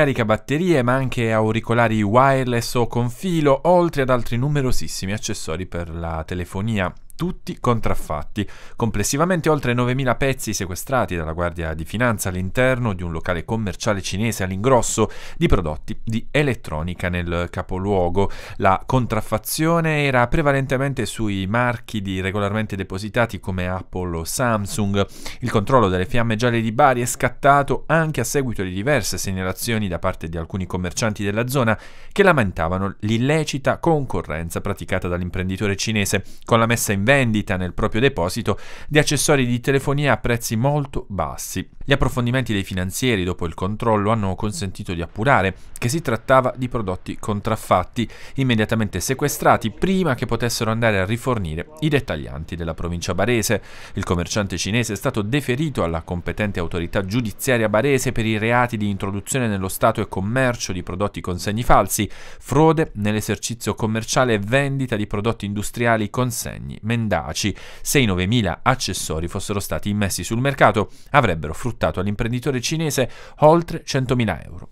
caricabatterie, ma anche auricolari wireless o con filo, oltre ad altri numerosissimi accessori per la telefonia tutti contraffatti. Complessivamente oltre 9.000 pezzi sequestrati dalla Guardia di Finanza all'interno di un locale commerciale cinese all'ingrosso di prodotti di elettronica nel capoluogo. La contraffazione era prevalentemente sui marchi di regolarmente depositati come Apple o Samsung. Il controllo delle fiamme gialle di Bari è scattato anche a seguito di diverse segnalazioni da parte di alcuni commercianti della zona che lamentavano l'illecita concorrenza praticata dall'imprenditore cinese con la messa in nel proprio deposito di accessori di telefonia a prezzi molto bassi. Gli approfondimenti dei finanzieri dopo il controllo hanno consentito di appurare che si trattava di prodotti contraffatti, immediatamente sequestrati prima che potessero andare a rifornire i dettaglianti della provincia barese. Il commerciante cinese è stato deferito alla competente autorità giudiziaria barese per i reati di introduzione nello Stato e commercio di prodotti con segni falsi, frode nell'esercizio commerciale e vendita di prodotti industriali con segni mendaci. Se i 9.000 accessori fossero stati immessi sul mercato, avrebbero fruttato all'imprenditore cinese oltre 100.000 euro.